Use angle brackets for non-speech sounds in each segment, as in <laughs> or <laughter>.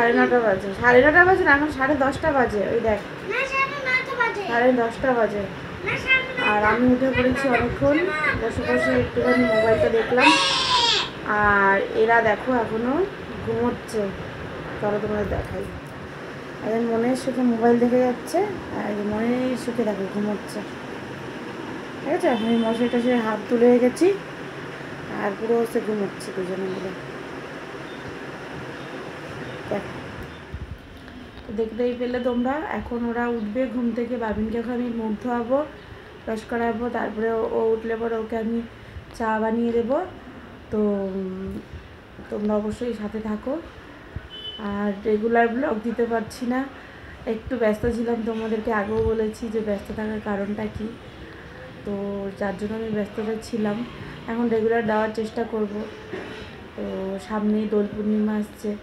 সাড়ে নটা বাজে। সাড়ে নটা বাজে না এখন সাড়ে দশটা বাজে ওই দেখ। সাড়ে দশটা বাজে। আর আমি উঠে পড়েছি অনেকক্ষণ বসে বসে একটুখানি মোবাইলটা দেখলাম। আর এরা দেখো এখনও ঘুমোচ্ছে। চলো তোমাদের দেখাই। এদের মনের সুখে মোবাইল দেখে যাচ্ছে আর মনের সুখে দেখো ঘুমোচ্ছে। ঠিক আছে? আমি মশারি টশারি হাত তুলে গেছি আর পুরো হচ্ছে ঘুমোচ্ছে দুজনে মিলে। দেখো। দেখতেই পেলে তোমরা। এখন ওরা উঠবে ঘুম থেকে। বাবিনকে এখন আমি মুখ ধোয়াবো, ব্রাশ করাবো, তারপরে ও উঠলে পরে ওকে আমি চা বানিয়ে দেবো। তো তোমরা অবশ্যই সাথে থাকো। আর রেগুলার ব্লগ দিতে পারছি না। একটু ব্যস্ত ছিলাম, তোমাদেরকে আগেও বলেছি যে ব্যস্ত থাকার কারণটা কি। তো, যার জন্য আমি ব্যস্ততা ছিলাম। এখন রেগুলার দেওয়ার চেষ্টা করব। তো, সামনেই দোল পূর্ণিমা আসছে।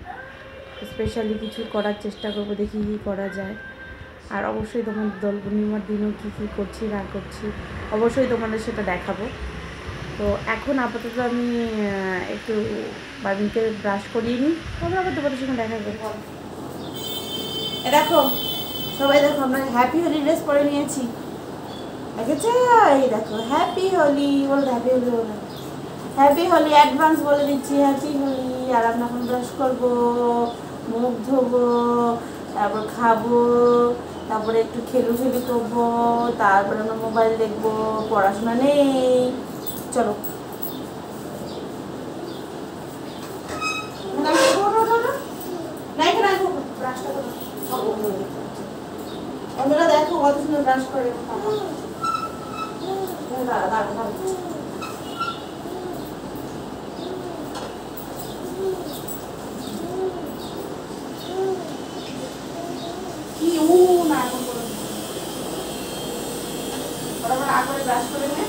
স্পেশালি কিছু করার চেষ্টা করব, দেখি কী করা যায়। আর অবশ্যই তোমার দোল পূর্ণিমার দিনও কী কী করছি, না করছি, অবশ্যই তোমাদের সেটা দেখাবো। তো এখন আপাতত আমি একটু বাবিনকে ব্রাশ করিয়ে নিই তবে আবার তোমাদের সঙ্গে দেখা করব। দেখো, সবাই দেখো, আমরা হ্যাপি হোলি ড্রেস পরে নিয়েছি। দেখেছ এই দেখো হ্যাপি হোলি বলো হ্যাপি হোলি বলো হ্যাপি হোলি অ্যাডভান্স বলে দিচ্ছি হ্যাপি হোলি আর আমরা এখন ব্রাশ করব। মুখ ধোবো তারপর খাব তারপরে একটু খেলু খেলু করব তারপরে আমরা মোবাইল দেখব পড়াশোনা নেই চলো দেখো কত সুন্দর ব্রাশ করে দাঁড়া দাঁড়া দাঁড়া কি উ না এখন করো না। ফটাফট আগ করে ব্রাশ করে নে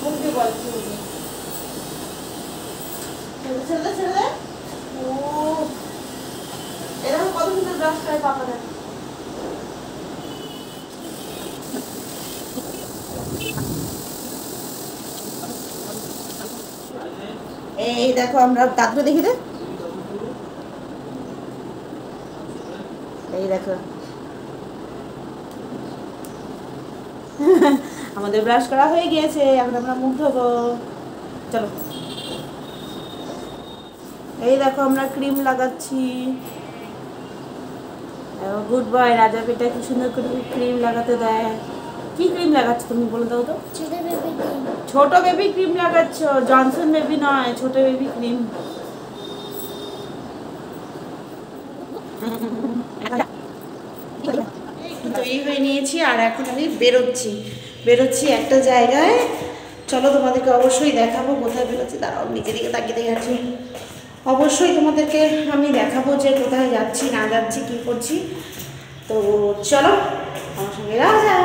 মুখ দিয়ে বল কি হয়েছে। ছেড়ে দে, ছেড়ে দে, ছেড়ে দে। ও এরকম কত সুন্দর ব্রাশ করে পাপা দেখো এই দেখো আমরা দাঁতটা দেখি এই দেখো। <laughs> আমাদের ব্রাশ করা হয়ে গিয়েছে, এখন আমরা মুখ ধোবো। চলো। এই দেখো আমরা ক্রিম লাগাচ্ছি। গুড বয় রাজা পেটা কি সুন্দর করে ক্রিম লাগাতে দেয়। কি ক্রিম লাগাচ্ছ তুমি বলে দাও তো। ছোট বেবি ক্রিম লাগাচ্ছ জনসন বেবি নয়, ছোট বেবি ক্রিম তৈরি হয়ে নিয়েছি, আর এখন আমি বেরোচ্ছি। বেরোচ্ছি একটা জায়গায়। চলো তোমাদেরকে অবশ্যই দেখাবো, কোথায় বেরোচ্ছি, দাঁড়াও নিচে দিকে তাকিয়ে দেখে আছি অবশ্যই তোমাদেরকে আমি দেখাবো যে কোথায় যাচ্ছি, না যাচ্ছি, কী করছি। তো চলো, আমার সঙ্গে রাজা।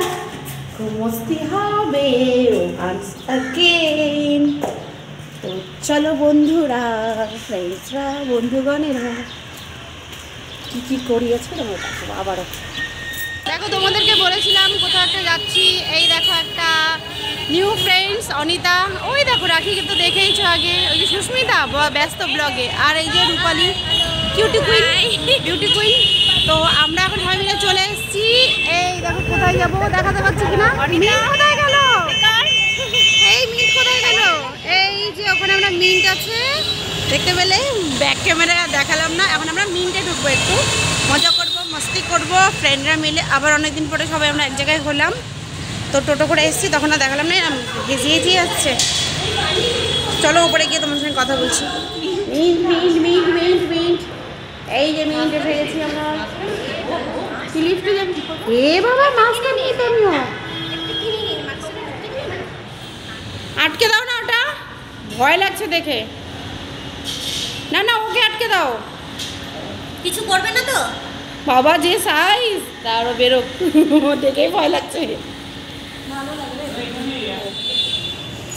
খুব মস্তি হবে once again তো চলো বন্ধুরা ফ্রেন্ডসরা বন্ধুগণেরা কি কি করিয়েছে তোমরা দেখো আবারও। দেখো তোমাদেরকে বলেছিলাম কোথাও একটা যাচ্ছি। এই দেখো একটা নিউ ফ্রেন্ডস অনিতা। ওই দেখো রাখি তো দেখেইছো আগে। ওই যে সুস্মিতা ব- ব্যস্ত ব্লগে আর এই যে Rupali cutie queen beauty queen তো আমরা এখন সবাই মিলে চলে এসেছি। এই দেখো কোথায় যাব? দেখাতে পারছি কিনা? মিন্ট কোথায় গেল? এই মিন্ট কোথায় গেল? এই যে ওখানে আমরা মিন্ট আছে। দেখতে পেলে ব্যাক ক্যামেরা দেখালাম না। এখন আমরা মিন্টে ঢুকবো একটু। মজা করব মস্তি করব ফ্রেন্ডরা মিলে। আবার অনেকদিন পরে সবাই আমরা এক জায়গায় হলাম। তো টোটো করে এসেছি তখন আর দেখালাম না ঘেজিয়ে ঘেজিয়ে আসছে। চলো উপরে গিয়ে তোমার সঙ্গে কথা বলছি। Mint mint mint mint mint. এই যে মিন্ট এসে গেছি আমরা। কি লিফটে যাবি? এ বাবা মাছটা নিয়ে তো আমিও আটকে দাও না ওটা। ভয় লাগছে দেখে। না না ওকে আটকে দাও। কিছু করবে না তো? বাবা যে সাইজ তারও বেরো। দেখেই ভয় লাগছে।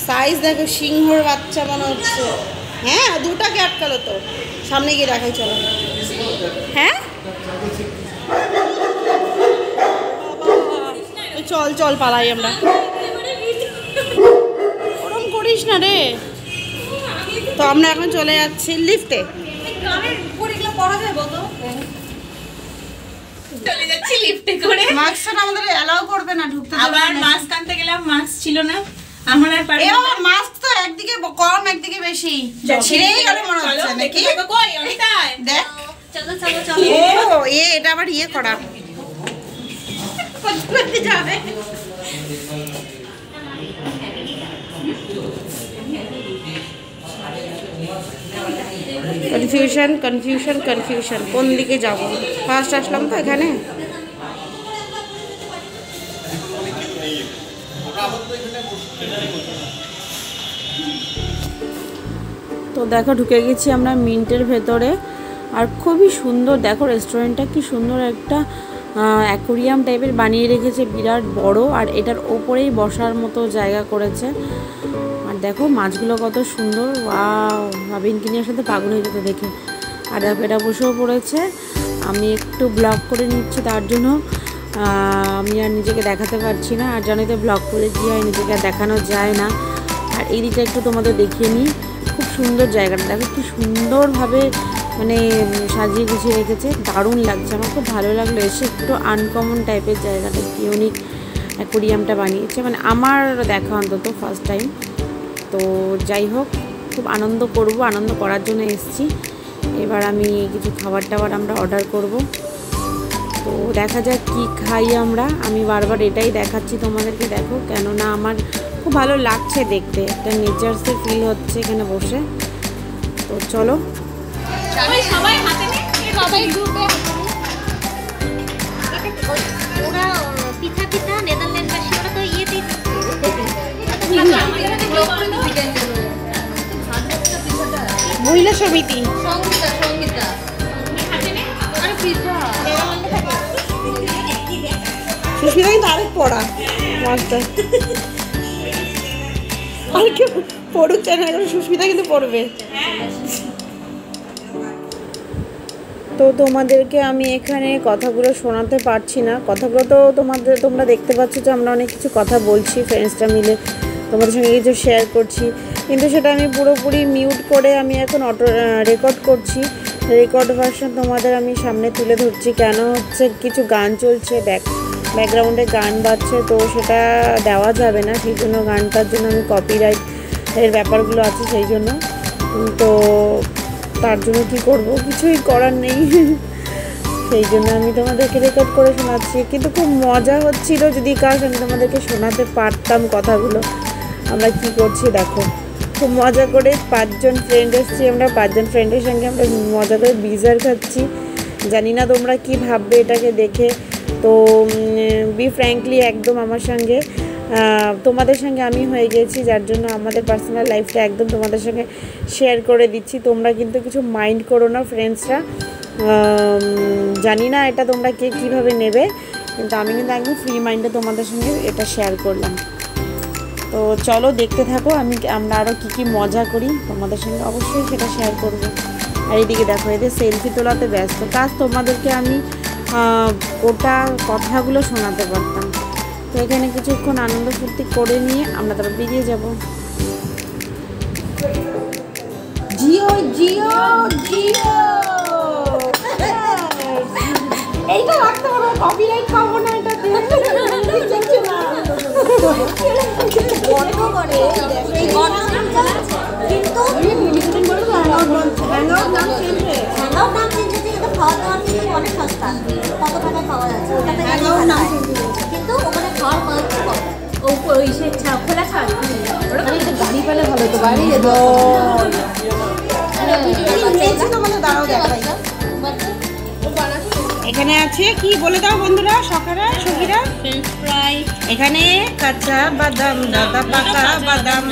সাইজ দেখো সিংহর বাচ্চা মনে হচ্ছে। হ্যাঁ দুটাকে আটকালো তো। সামনে গিয়ে দেখাই চলো। হ্যাঁ? চল চল পালাই আমরা। ওরম করিস না রে। তো আমরা এখন চলে যাচ্ছি লিফটে। পড়া যাবে তো চলে যাচ্ছি লিফটে করে। মাস্কটা আমাদের অ্যালাউ করবে না ঢুকতে দেবে আবার না। মাস্ক আনতে গেলাম মাস্ক ছিল না। আমার আর পারি মাস্ক তো একদিকে কম একদিকে বেশি। ছিঁড়েই গেল মনে হচ্ছে নাকি কই অনিতায় দেখ। ও এ এটা আবার ইয়ে করা। যাবে? কনফিউশন কনফিউশন কনফিউশন কোন দিকে যাব? ফার্স্ট আসলাম তো এখানে। তো দেখো ঢুকে গেছি আমরা মিন্টের ভেতরে। আর খুবই সুন্দর, দেখো রেস্টুরেন্টটা কি সুন্দর একটা অ্যাকোরিয়াম টাইপের বানিয়ে রেখেছে, বিরাট বড়, আর এটার ওপরেই বসার মতো জায়গা করেছে। আর দেখো মাছগুলো কত সুন্দর, ওয়াও, ভাবিন কিনিয়ার সাথে পাগল হয়ে যেত দেখে। আর দেখো এটা বসেও পড়েছে, আমি একটু ব্লগ করে নিচ্ছি তার জন্য। আমি আর নিজেকে দেখাতে পারছি না, আর জানি তো ব্লগ করে কি হয়, নিজেকে আর দেখানো যায় না। আর এই দিকটা একটু তোমাদের দেখিয়ে নিই, খুব সুন্দর জায়গাটা, দেখো কি সুন্দরভাবে মানে সাজিয়ে গুছিয়ে রেখেছে। দারুণ লাগছে, আমার খুব ভালো লাগল। এসে একটু আনকমন টাইপের জায়গাটা ইউনিক অ্যাকোরিয়ামটা বানিয়েছে। মানে আমার দেখা অন্তত ফার্স্ট টাইম তো যাই হোক, খুব আনন্দ করব, আনন্দ করার জন্য এসেছি। এবার আমি কিছু খাবার টাবার আমরা অর্ডার করব। তো দেখা যাক কি খাই আমরা। আমি বারবার এটাই দেখাচ্ছি তোমাদেরকে, দেখো কেননা আমার খুব ভালো লাগছে দেখতে। একটা নেচার্সের ফিল হচ্ছে এখানে বসে। তো চলো। সবাই সবাই হাতে সবাই গ্রুপে ওরা পিঠা পিঠা নেদারল্যান্ডবাসী ওরা তো ইয়েতেই মহিলা সমিতি। সঙ্গীতা সঙ্গীতা। আরে পিঠা। সুস্মিতা কিন্তু আরেক পড়া। মাস্টার। আর কেউ পড়ুক চায় না এখন সুস্মিতা কিন্তু পড়বে। তো তোমাদেরকে আমি এখানে কথাগুলো শোনাতে পারছি না। কথাগুলো তো তোমাদের, তোমরা দেখতে পাচ্ছ যে আমরা অনেক কিছু কথা বলছি ফ্রেন্ডসরা মিলে তোমাদের সঙ্গে কিছু শেয়ার করছি। কিন্তু সেটা আমি পুরোপুরি মিউট করে আমি এখন অটো রেকর্ড করছি। রেকর্ড ভার্সন তোমাদের আমি সামনে তুলে ধরছি। কেন হচ্ছে কিছু গান চলছে ব্যাক ব্যাকগ্রাউন্ডে গান বাজছে, তো সেটা দেওয়া যাবে না। সেই জন্য গানটার জন্য আমি কপিরাইট এর ব্যাপারগুলো আছে সেই জন্য। তো তার জন্য কি করব? কিছুই করার নেই। সেই জন্য আমি তোমাদেরকে রেকর্ড করে শোনাচ্ছি। কিন্তু খুব মজা হচ্ছিল যদি কাজ আমি তোমাদেরকে শোনাতে পারতাম কথাগুলো। আমরা কি করছি দেখো। খুব মজা করে পাঁচজন ফ্রেন্ড এসেছি আমরা। পাঁচজন ফ্রেন্ডের সঙ্গে আমরা মজা করে বিজার খাচ্ছি। জানি না তোমরা কি ভাববে এটাকে দেখে। তো বি ফ্র্যাঙ্কলি একদম আমার সঙ্গে। তোমাদের সঙ্গে আমি হয়ে গেছি, যার জন্য আমাদের পার্সোনাল লাইফটা একদম তোমাদের সঙ্গে শেয়ার করে দিচ্ছি। তোমরা কিন্তু কিছু মাইন্ড করো না ফ্রেন্ডসরা জানি না এটা তোমরা কে কীভাবে নেবে, কিন্তু আমি কিন্তু একদম ফ্রি মাইন্ডে তোমাদের সঙ্গে এটা শেয়ার করলাম। তো চলো দেখতে থাকো, আমি আমরা আরও কী কী মজা করি, তোমাদের সঙ্গে অবশ্যই সেটা শেয়ার করব। আর এদিকে দেখো, এদের সেলফি তোলাতে ব্যস্ত। কাজ তোমাদেরকে আমি গোটা কথাগুলো শোনাতে পারতাম। তো এখানে কিছুক্ষণ আনন্দ ফুর্তি করে নিয়ে আমরা তারপর বেরিয়ে যাব। জিও জিও জিও! এইটা রাখতে পারো কপিরাইট পাবো না অনেক সস্তা। কত টাকায় পাওয়া যাচ্ছে? এখানে আছে কি বলে দাও বন্ধুরা সকারা সখীরা এখানে কাঁচা বাদাম দাদা পাকা বাদাম,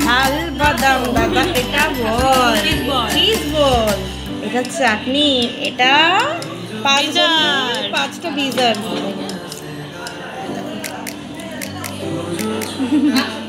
ঝাল বাদাম দাদা এটা বল চিজ বল। এটা চাটনি, এটা পাঁচ পাঁচটা বিজার। Thank <laughs> you.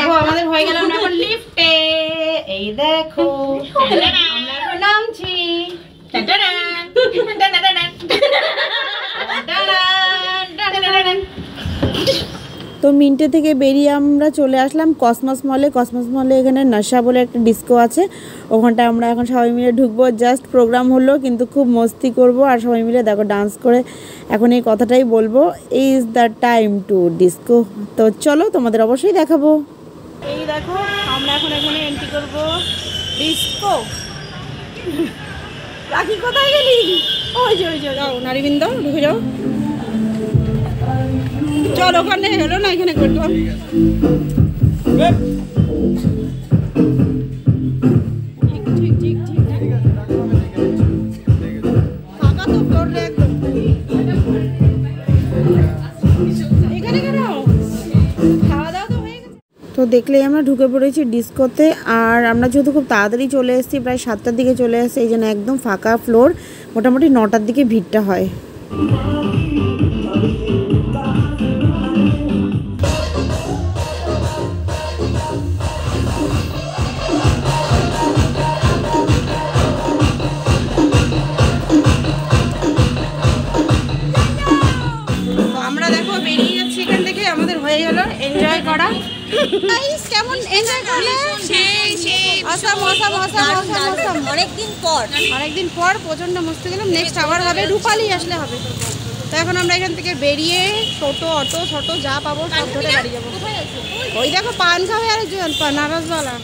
দেখো আমাদের হয়ে গেল আমরা এখন লিফটে এই দেখো। আমরা এখন নামছি। তো মিন্টে থেকে বেরিয়ে আমরা চলে আসলাম কসমস মলে। কসমস মলে এখানে নশা বলে একটা ডিস্কো আছে। ওখানটা আমরা এখন সবাই মিলে ঢুকবো। জাস্ট প্রোগ্রাম হলো কিন্তু খুব মস্তি করব। আর সবাই মিলে দেখো ডান্স করে এখন এই কথাটাই বলব। Is the time to disco তো চলো তোমাদের অবশ্যই দেখাবো। এই দেখো, আমরা এখন এখানে এন্ট্রি করব ডিস্কো রাখি, কোথায় গেলি? ওই যে ওই যে, যাও, নারীবৃন্দ, ঢুকে যাও। চল, ওখানে হলো না, এখানে করলাম দেখলেই আমরা ঢুকে পড়েছি ডিস্কোতে। আর আমরা যেহেতু খুব তাড়াতাড়ি চলে এসেছি, প্রায় সাতটার দিকে চলে এসেছি, এই জন্য একদম ফাঁকা ফ্লোর মোটামুটি নটার দিকে ভিড়টা হয়। Guys, কেমন? এনজয় করলে? Awesome awesome awesome awesome awesome অনেকদিন পর। অনেকদিন পর প্রচণ্ড মস্তি গেলাম। নেক্সট আবার হবে রূপালি আসলে হবে। তো এখন আমরা এখান থেকে বেরিয়ে টোটো অটো ছোটো যা পাবো সব ধরে বাড়ি যাব। ওই দেখো পান খাবে আরেকজন নারাজওয়ালা।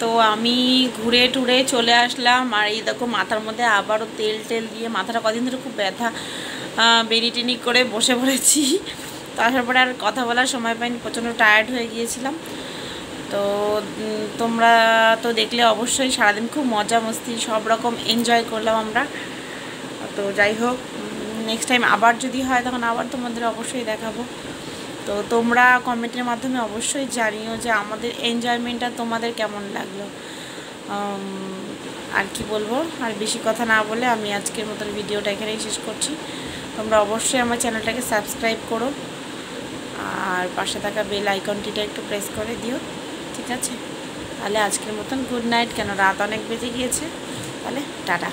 তো আমি ঘুরে টুরে চলে আসলাম আর এই দেখো মাথার মধ্যে আবারও তেল টেল দিয়ে মাথাটা কদিন ধরে খুব ব্যথা আহ, বেনি টেনি করে বসে পড়েছি। আসার পরে আর কথা বলার সময় পাইনি, প্রচণ্ড টায়ার্ড হয়ে গিয়েছিলাম। তো তোমরা তো দেখলে অবশ্যই সারাদিন খুব মজা মস্তি, সব রকম এনজয় করলাম আমরা। তো যাই হোক নেক্সট টাইম আবার যদি হয় তখন আবার তোমাদের অবশ্যই দেখাবো। তো তোমরা কমেন্টের মাধ্যমে অবশ্যই জানিও যে আমাদের এনজয়মেন্টটা তোমাদের কেমন লাগল। আর কি বলব, আর বেশি কথা না বলে আমি আজকের মতন ভিডিওটা এখানেই শেষ করছি। তোমরা অবশ্যই আমার চ্যানেলটাকে সাবস্ক্রাইব করো। আর পাশে থাকা বেল আইকনটিটা একটু প্রেস করে দিও, ঠিক আছে? তাহলে আজকের মতন গুড নাইট কেন রাত অনেক বেজে গিয়েছে। তাহলে টাটা।